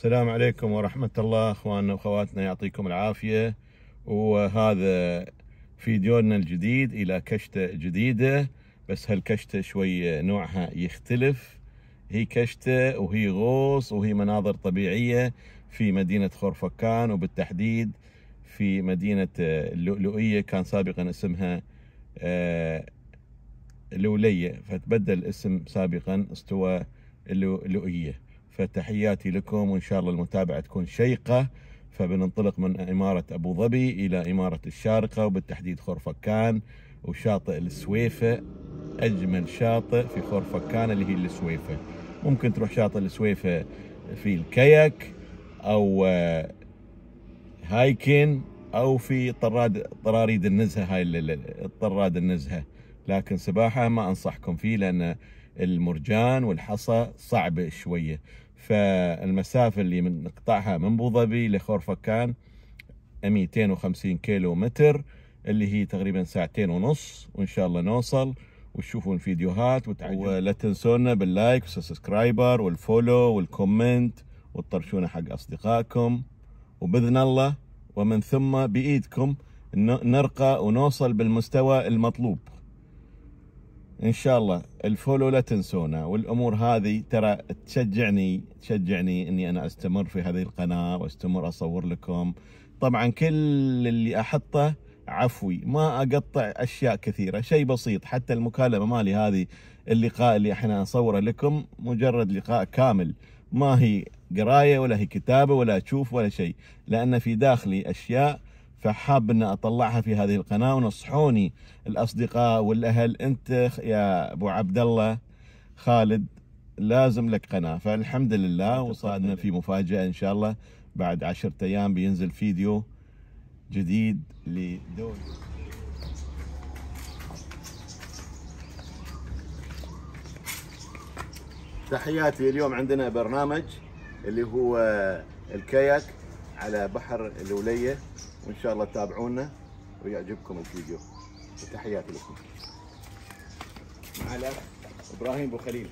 السلام عليكم ورحمة الله أخواننا وأخواتنا يعطيكم العافية. وهذا فيديونا الجديد إلى كشتة جديدة بس هالكشتة شوي نوعها يختلف. هي كشتة وهي غوص وهي مناظر طبيعية في مدينة خورفكان وبالتحديد في مدينة اللؤلؤية كان سابقا اسمها آه، لولية فتبدل الاسم سابقا استوى اللؤلؤية فتحياتي لكم وإن شاء الله المتابعة تكون شيقة. فبننطلق من إمارة أبو ظبي إلى إمارة الشارقة وبالتحديد خورفكان وشاطئ السويفة أجمل شاطئ في خورفكان اللي هي السويفة. ممكن تروح شاطئ السويفة في الكيك أو آه، هايكين أو في طراد طراريد النزهة هاي الطراد النزهة. لكن سباحة ما أنصحكم فيه لأن المرجان والحصى صعبة شوية. فالمسافة اللي من نقطعها من أبو ظبي لخورفكان 250 كيلو متر اللي هي تقريبا ساعتين ونص وإن شاء الله نوصل وتشوفون الفيديوهات ولا تنسونا باللايك والسبسكرايبر والفولو والكومنت وتطرشونا حق أصدقائكم. وبإذن الله ومن ثم بإيدكم نرقى ونوصل بالمستوى المطلوب. إن شاء الله. الفولو لا تنسونا والأمور هذه ترى تشجعني تشجعني إني أنا أستمر في هذه القناة وأستمر أصور لكم. طبعا كل اللي أحطه عفوي. ما أقطع أشياء كثيرة. شيء بسيط. حتى المكالمة مالي هذه اللقاء اللي إحنا نصوره لكم مجرد لقاء كامل. ما هي قراية ولا هي كتابة ولا تشوف ولا شيء. لأن في داخلي أشياء فحاب ان أطلعها في هذه القناة ونصحوني الأصدقاء والأهل. أنت يا أبو عبد الله خالد لازم لك قناة. فالحمد لله وصادنا في مفاجأة إن شاء الله بعد عشرة أيام بينزل فيديو جديد لدول. تحياتي اليوم عندنا برنامج اللي هو الكاياك على بحر الوليه وإن شاء الله تتابعونا ويعجبكم الفيديو. وتحياتي لكم. معنا إبراهيم أبو خليل.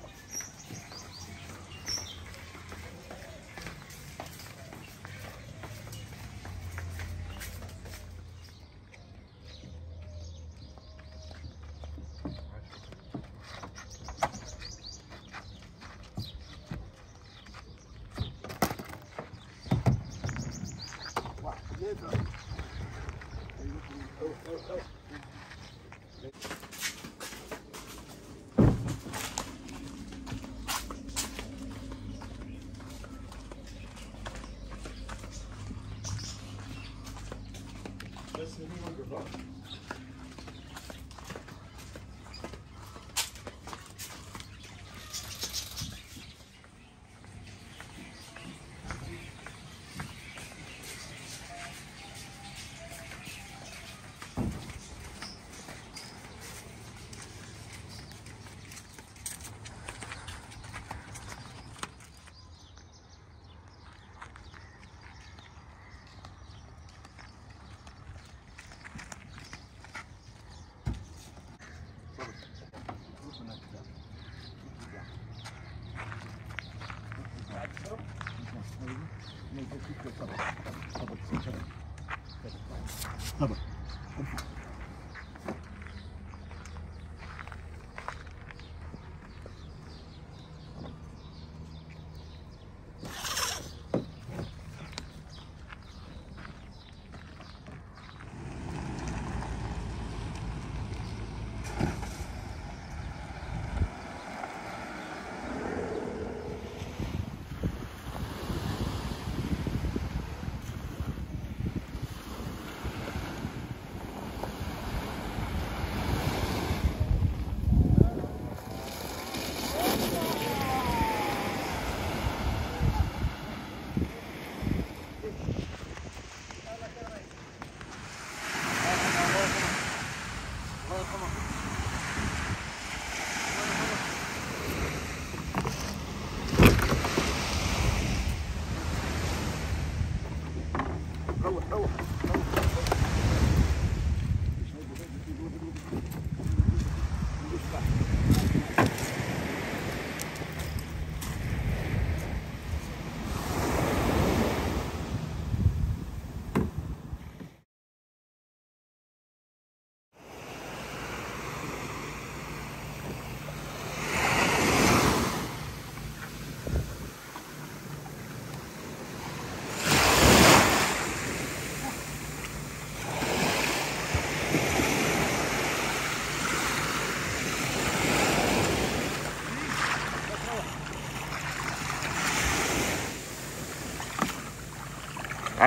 block. How about?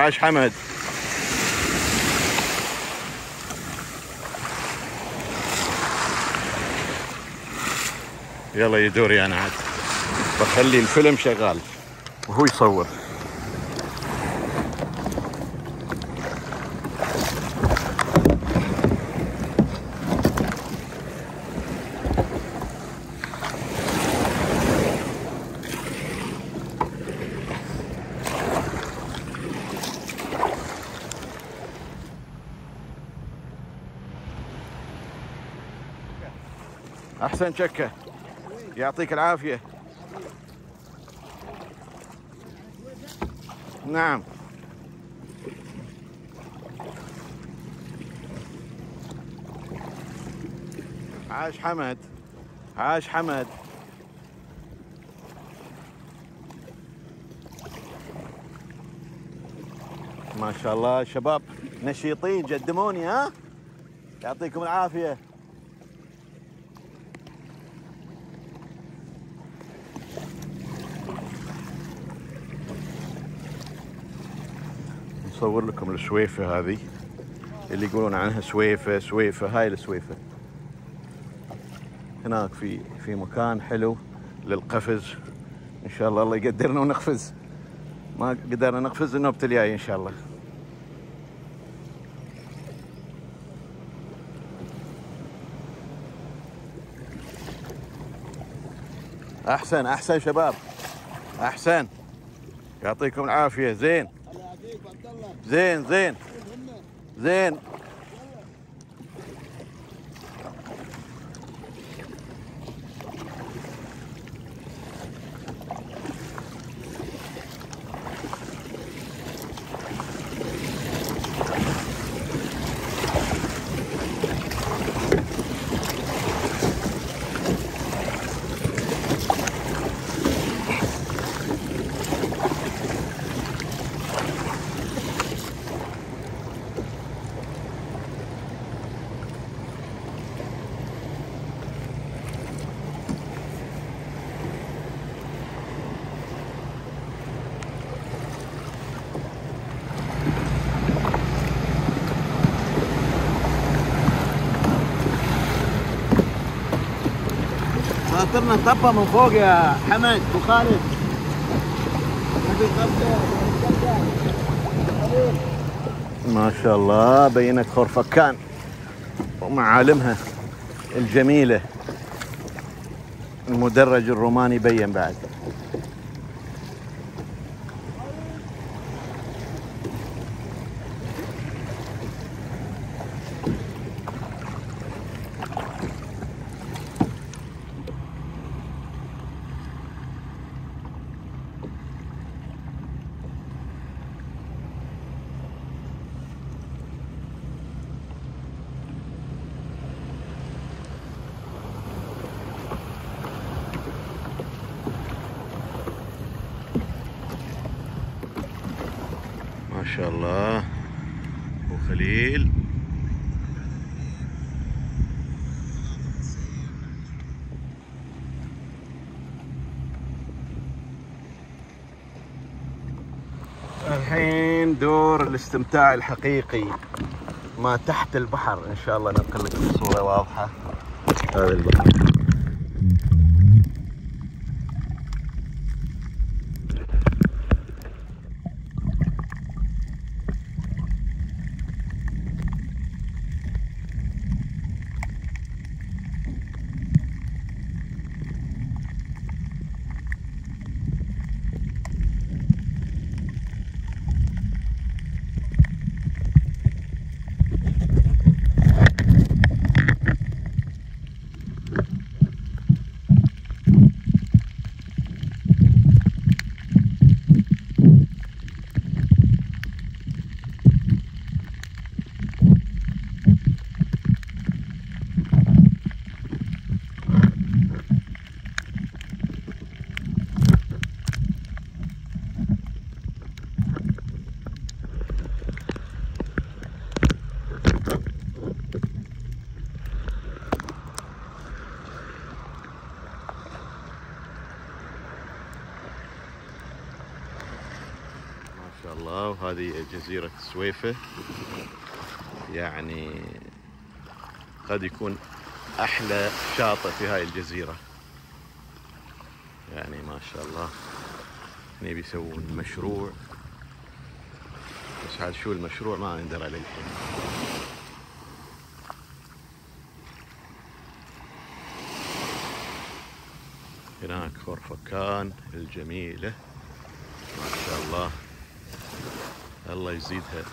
عاش حمد. يلا يا دوري أنا عاد. بخلي الفيلم شغال. وهو يصور. احسن شكه؟ يعطيك العافية. نعم. عاش حمد. عاش حمد. ما شاء الله شباب نشيطين قدموني ها؟ يعطيكم العافية. نصور لكم السويفة هذه اللي يقولون عنها سويفة سويفة هاي السويفة. هناك في في مكان حلو للقفز. إن شاء الله الله يقدرنا ونقفز. ما قدرنا نقفز النوبة الجاي إن شاء الله. أحسن أحسن شباب. أحسن. يعطيكم العافية. زين. زين زين. زين. خاطرنا طبه من فوق يا حمد وخالد ما شاء الله بينت خرفكان ومعالمها الجميلة. المدرج الروماني بين بعد. شاء الله. أبو خليل. الحين دور الاستمتاع الحقيقي ما تحت البحر. إن شاء الله ننقل لكم الصورة واضحة. هذا البحر. الله وهذه جزيرة سويفة. يعني قد يكون أحلى شاطئ في هاي الجزيرة. يعني ما شاء الله. هني بيسوون مشروع. بس هذا شو المشروع؟ ما ندري عليه. الحين هناك خرفكان الجميلة. ما شاء الله. الله يزيدها.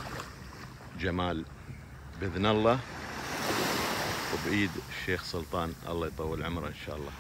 جمال بإذن الله وبإيد الشيخ سلطان الله يطول عمره إن شاء الله.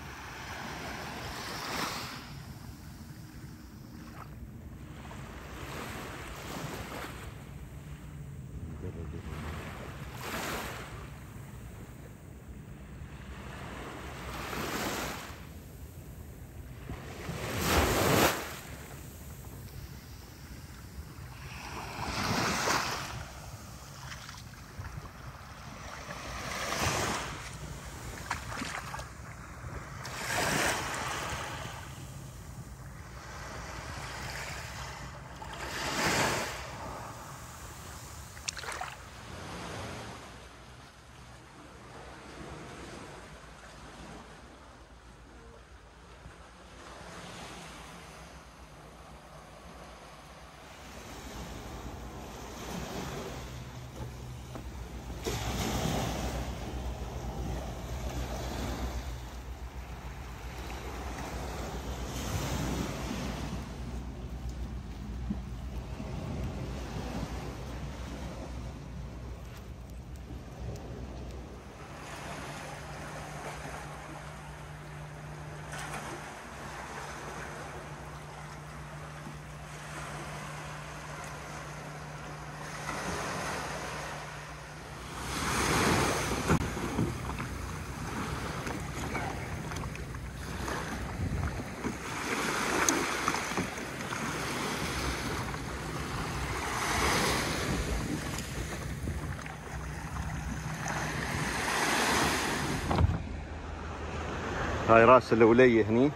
هاي راس الأولية هني.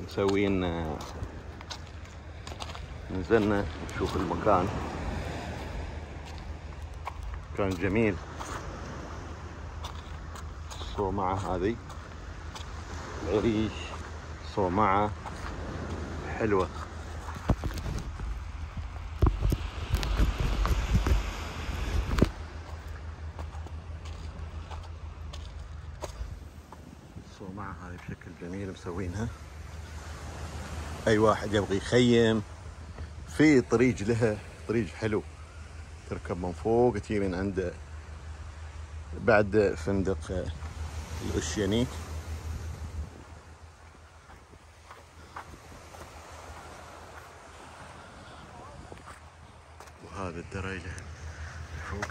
مسوين آه، نزلنا نشوف المكان. كان جميل. صومعة هذه العريش صومعة. حلوة. الصومعة هذه بشكل جميل مسوينها. أي واحد يبغى يخيم في طريق لها طريق حلو. تركب من فوق تجي من عند بعد فندق الأوشيانيك. وهذا الدرج فوق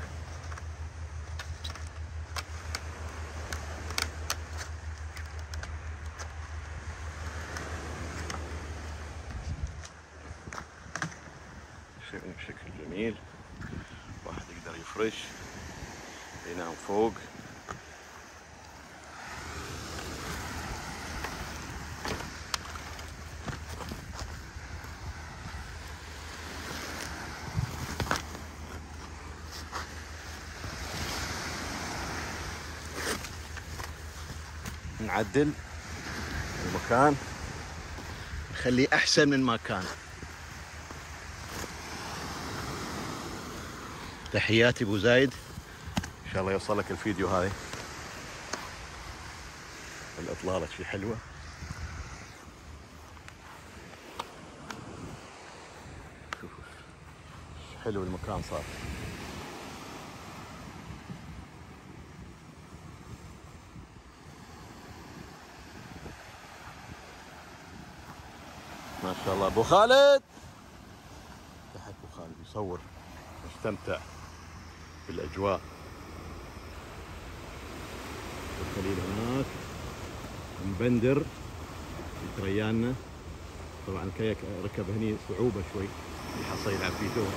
شيء بشكل جميل. واحد يقدر يفرش ينام فوق. نعدل المكان. نخليه أحسن من ما كان تحياتي أبو زايد. إن شاء الله يوصل لك الفيديو هذه. الإطلالة شي حلوة. شوفوا حلو المكان صار. ما شاء الله. أبو خالد. تحت أبو خالد. يصور. مستمتع بالاجواء الخليل هناك. مبندر. ريانا طبعا الكاياك ركب هني صعوبة شوي. يحصل يلعب فيه دور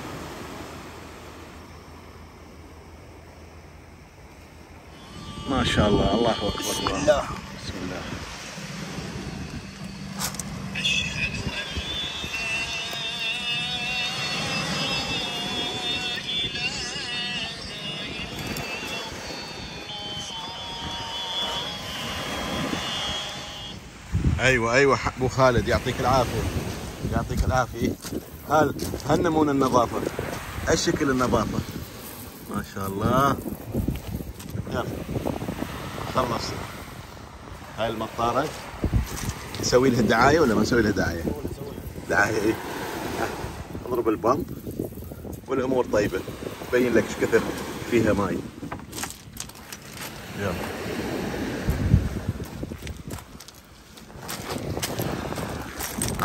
ما شاء الله. الله أكبر. بسم الله. بسم الله. أيوه أيوه ح- أبو خالد يعطيك العافية. يعطيك العافية. هل هالنمون النظافة الشكل النظافة؟ ما شاء الله. يلا خلص. هاي المطارة. نسوي لها دعاية ولا ما نسوي لها دعاية؟ دعاية إيه. ها، أضرب البمب والأمور طيبة. تبين لك إيش كثر فيها ماي. يلا.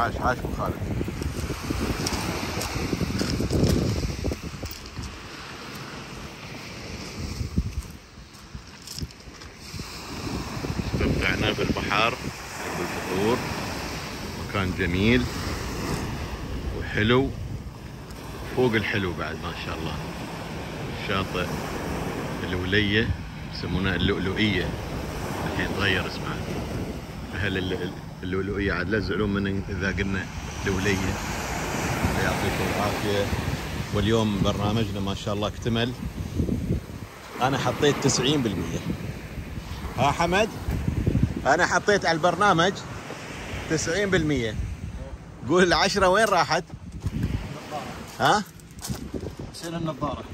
عاش عاش ابو خالد. استمتعنا بالبحر بالفطور مكان جميل وحلو. فوق الحلو بعد ما شاء الله. شاطئ الولية يسمونها اللؤلؤية. الحين تغير اسمها. أهل ال- اللؤلؤية عاد لا تزعلون من إذا قلنا الولية يعطيكم العافية. واليوم برنامجنا ما شاء الله اكتمل. أنا حطيت 90% ها حمد؟ أنا حطيت على البرنامج 90% قول العشرة وين راحت؟ ها؟ نسينا النظارة.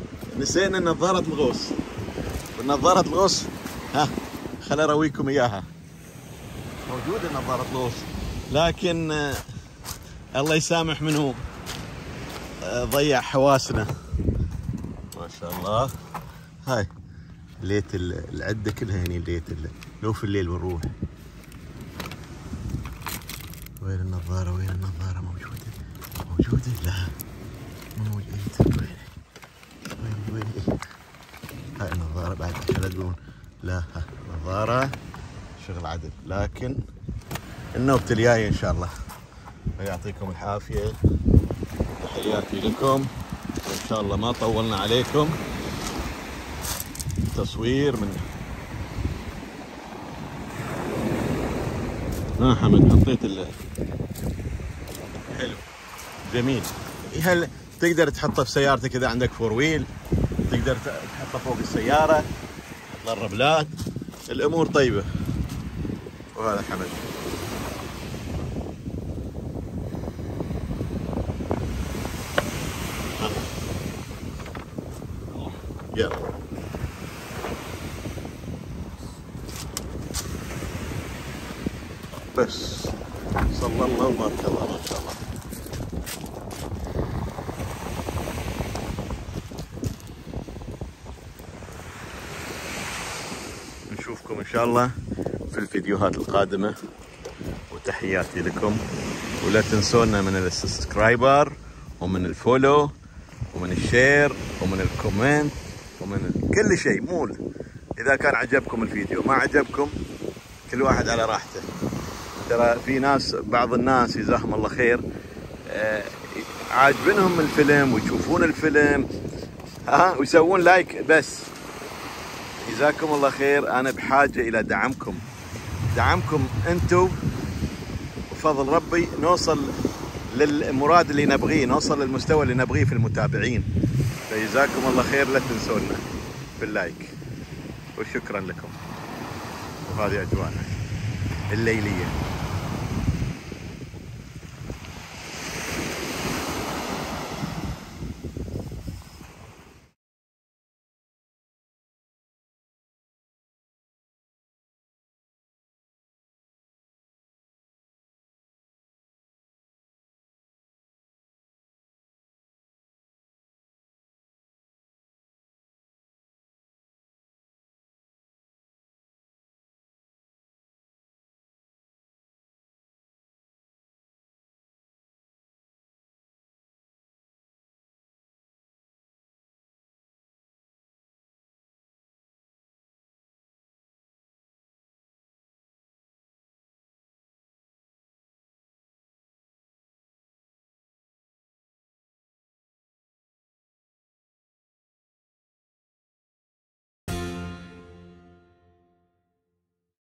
نسينا نظارة الغوص. والنظارة الغوص؟ ها خل أرويكم إياها. موجودة نظارة الغوص لكن آه، الله يسامح منه آه، ضيع حواسنا. ما شاء الله. هاي ليت ال- العدة كلها هني ليت ال- لو في الليل بنروح. وين النظارة؟ وين النظارة؟ موجودة؟ موجودة؟ لا. مو موجودة. وين؟ وين؟ وين؟ هاي النظارة بعد لا تقولون لا. ها نظارة. شغل عدل. لكن النوبة الجاية إن شاء الله ويعطيكم العافية. تحياتي لكم. وإن شاء الله ما طولنا عليكم. تصوير من ها حمد حطيت ال حلو. جميل. هل تقدر تحطه في سيارتك إذا عندك فور ويل تقدر تحطه فوق السيارة. الربلات الأمور طيبة. وهذا حمد. يلا. بس. صلى الله وبارك الله ما شاء الله. نشوفكم إن شاء الله. في الفيديوهات القادمة. وتحياتي لكم. ولا تنسونا من السبسكرايبر ومن الفولو ومن الشير ومن الكومنت ومن كل شيء. مول إذا كان عجبكم الفيديو ما عجبكم كل واحد على راحته. ترى في ناس بعض الناس جزاهم الله خير آه، عاجبنهم الفيلم ويشوفون الفيلم ها ويسوون like بس. جزاكم الله خير. أنا بحاجة إلى دعمكم. دعمكم أنتم بفضل ربي نوصل للمراد اللي نبغيه نوصل للمستوى اللي نبغيه في المتابعين. فجزاكم الله خير لا تنسونا بال like وشكرا لكم. وهذه أجواءنا الليلية.